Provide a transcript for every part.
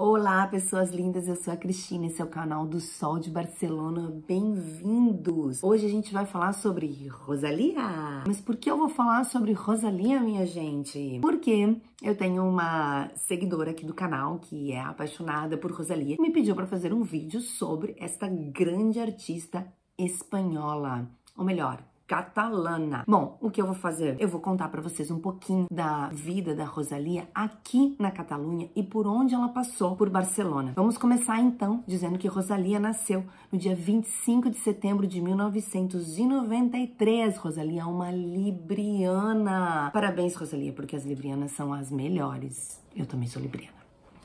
Olá, pessoas lindas, eu sou a Cristina, esse é o canal do Sol de Barcelona, bem-vindos! Hoje a gente vai falar sobre Rosalia. Mas por que eu vou falar sobre Rosalia, minha gente? Porque eu tenho uma seguidora aqui do canal que é apaixonada por Rosalia e me pediu para fazer um vídeo sobre esta grande artista espanhola, ou melhor, catalana. Bom, o que eu vou fazer? Eu vou contar para vocês um pouquinho da vida da Rosalia aqui na Catalunha e por onde ela passou por Barcelona. Vamos começar então dizendo que Rosalia nasceu no dia 25 de setembro de 1993. Rosalia é uma libriana. Parabéns, Rosalia, porque as librianas são as melhores. Eu também sou libriana.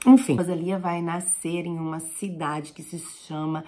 Enfim, Rosalia vai nascer em uma cidade que se chama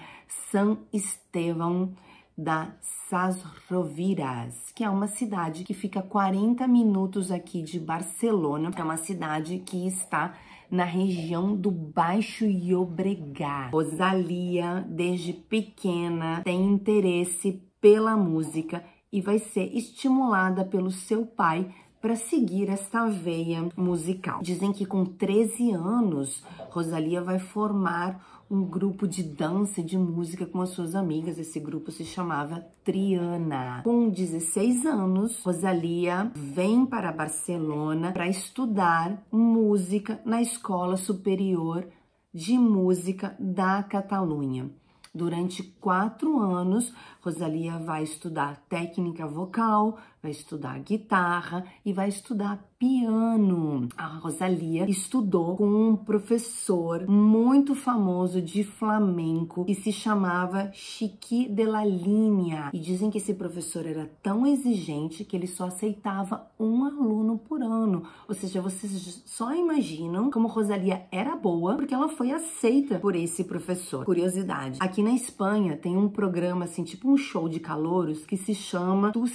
San Estevão da Sasroviras, que é uma cidade que fica 40 minutos aqui de Barcelona. É uma cidade que está na região do Baixo Llobregat. Rosalia, desde pequena, tem interesse pela música e vai ser estimulada pelo seu pai para seguir esta veia musical. Dizem que com 13 anos, Rosalia vai formar um grupo de dança e de música com as suas amigas. Esse grupo se chamava Triana. Com 16 anos, Rosalia vem para Barcelona para estudar música na Escola Superior de Música da Catalunha. Durante quatro anos, Rosalia vai estudar técnica vocal, vai estudar guitarra e vai estudar piano. A Rosalia estudou com um professor muito famoso de flamenco que se chamava Chiqui de la Linha. E dizem que esse professor era tão exigente que ele só aceitava um aluno por ano. Ou seja, vocês só imaginam como Rosalia era boa porque ela foi aceita por esse professor. Curiosidade, aqui na Espanha tem um programa assim, tipo um show de calouros que se chama Tu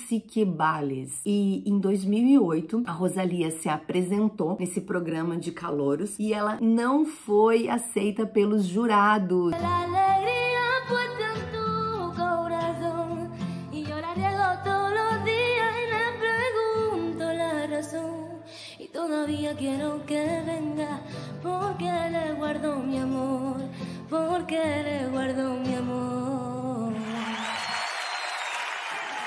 E em 2008, a Rosalia se apresentou nesse programa de calouros e ela não foi aceita pelos jurados. Porque le guardo mi amor, porque le guardo mi amor.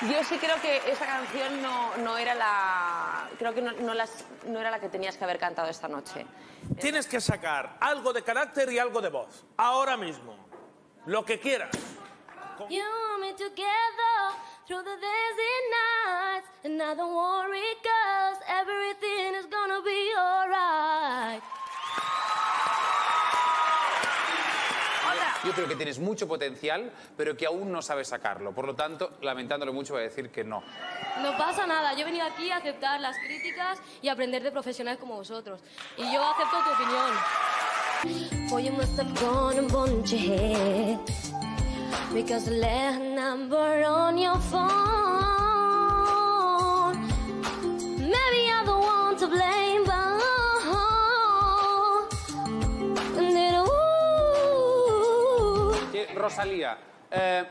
Yo sí creo que esa canción no, no era la. Creo que no, no, las, no era la que tenías que haber cantado esta noche. Tienes que sacar algo de carácter y algo de voz. Ahora mismo. Lo que quieras. You and me together through the days and nights. And I don't worry, cause everything is gonna be alright. Yo creo que tienes mucho potencial, pero que aún no sabes sacarlo. Por lo tanto, lamentándolo mucho, voy a decir que no. No pasa nada, yo he venido aquí a aceptar las críticas y aprender de profesionales como vosotros. Y yo acepto tu opinión. Boy, you must have gone and bumped your head Because the last number on your phone Maybe I'm the one to blame, but Rosalía, eh,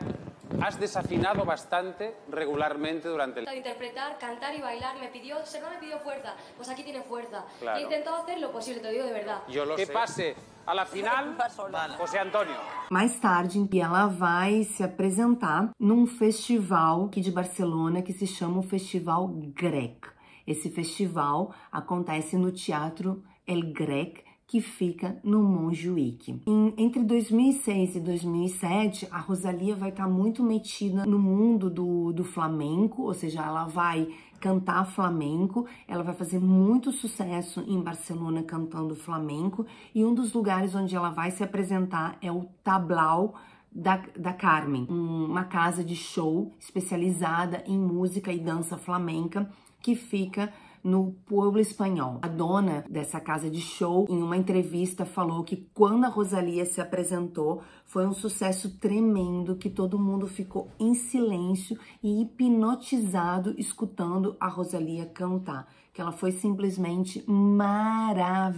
has desafinado bastante regularmente durante el... Interpretar, cantar y bailar me pidió, se no me pidió fuerza, pues aquí tiene fuerza. Claro. Y he intentado hacer lo posible, te lo digo de verdad. Yo lo que pase a la final, José Antonio. Mais tarde, ela vai se apresentar num festival aqui de Barcelona que se chama o Festival Grec. Esse festival acontece no Teatro El Grec, que fica no Montjuïc. Em, entre 2006 e 2007, a Rosalia vai estar muito metida no mundo do, do flamenco, ou seja, ela vai cantar flamenco, ela vai fazer muito sucesso em Barcelona cantando flamenco, e um dos lugares onde ela vai se apresentar é o Tablau da, da Carmen, um- uma casa de show especializada em música e dança flamenca que fica no Pueblo Espanhol. A dona dessa casa de show, em uma entrevista, falou que quando a Rosalia se apresentou, foi um sucesso tremendo, que todo mundo ficou em silêncio e hipnotizado escutando a Rosalia cantar. Que ela foi simplesmente maravilhosa.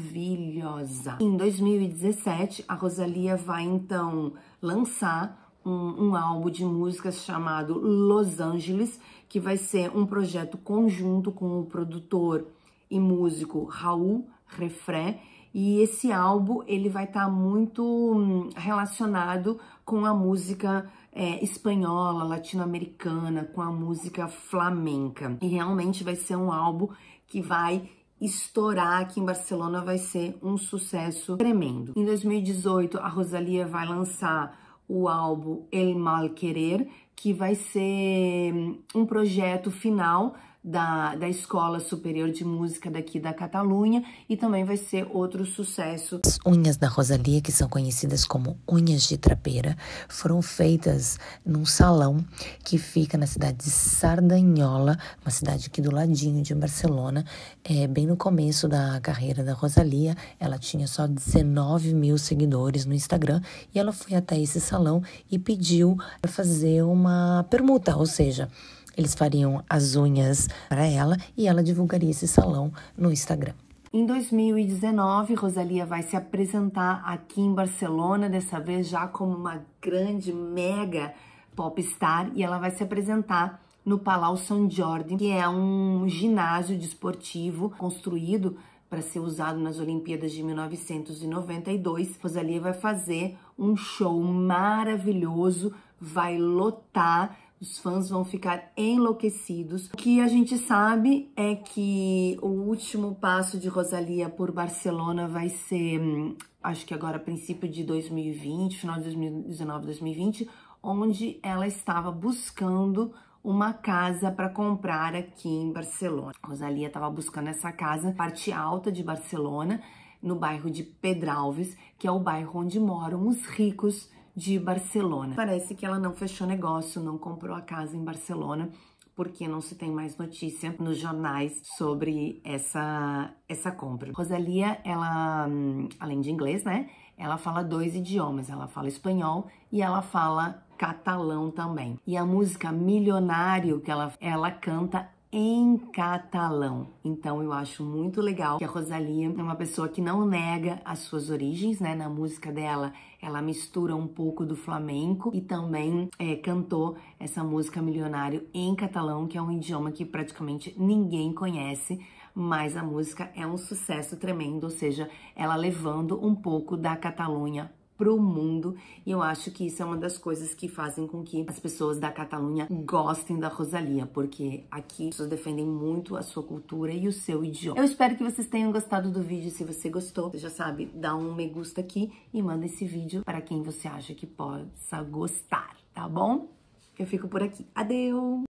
Em 2017, a Rosalia vai então lançar um, um álbum de músicas chamado Los Angeles, que vai ser um projeto conjunto com o produtor e músico Raul Refré E esse álbum, ele vai estar tá muito hum, relacionado com a música é, espanhola, latino-americana, com a música flamenca. E realmente vai ser um álbum que vai estourar aqui em Barcelona, vai ser um sucesso tremendo. Em 2018, a Rosalia vai lançar o álbum El Mal Querer, que vai ser hum, um projeto final da, da Escola Superior de Música daqui da Catalunha e também vai ser outro sucesso. As unhas da Rosalia, que são conhecidas como unhas de trapeira, foram feitas num salão que fica na cidade de Sardanhola, uma cidade aqui do ladinho de Barcelona, é, bem no começo da carreira da Rosalia. Ela tinha só 19 mil seguidores no Instagram e ela foi até esse salão e pediu para fazer uma permuta, ou seja, eles fariam as unhas para ela e ela divulgaria esse salão no Instagram. Em 2019, Rosalia vai se apresentar aqui em Barcelona, dessa vez já como uma grande, mega popstar, e ela vai se apresentar no Palau São Jordi, que é um ginásio desportivo construído para ser usado nas Olimpíadas de 1992. Rosalia vai fazer um show maravilhoso, vai lotar os fãs vão ficar enlouquecidos. O que a gente sabe é que o último passo de Rosalia por Barcelona vai ser, hum, acho que agora princípio de 2020, final de 2019, 2020, onde ela estava buscando uma casa para comprar aqui em Barcelona. Rosalia estava buscando essa casa, parte alta de Barcelona, no bairro de Pedralves, que é o bairro onde moram os ricos de Barcelona. Parece que ela não fechou negócio, não comprou a casa em Barcelona, porque não se tem mais notícia nos jornais sobre essa, essa compra. Rosalia, ela, hum, além de inglês, né? Ela fala dois idiomas, ela fala espanhol e ela fala catalão também. E a música Milionário que ela, ela canta em catalão. Então eu acho muito legal que a Rosalia é uma pessoa que não nega as suas origens, né? Na música dela, ela mistura um pouco do flamenco e também é, cantou essa música Milionário em catalão, que é um idioma que praticamente ninguém conhece. Mas a música é um sucesso tremendo, ou seja, ela levando um pouco da Catalunha pro mundo. E eu acho que isso é uma das coisas que fazem com que as pessoas da Catalunha gostem da Rosalia, porque aqui as pessoas defendem muito a sua cultura e o seu idioma. Eu espero que vocês tenham gostado do vídeo. Se você gostou, você já sabe, dá um me gusta aqui e manda esse vídeo para quem você acha que possa gostar, tá bom? Eu fico por aqui. Adeus!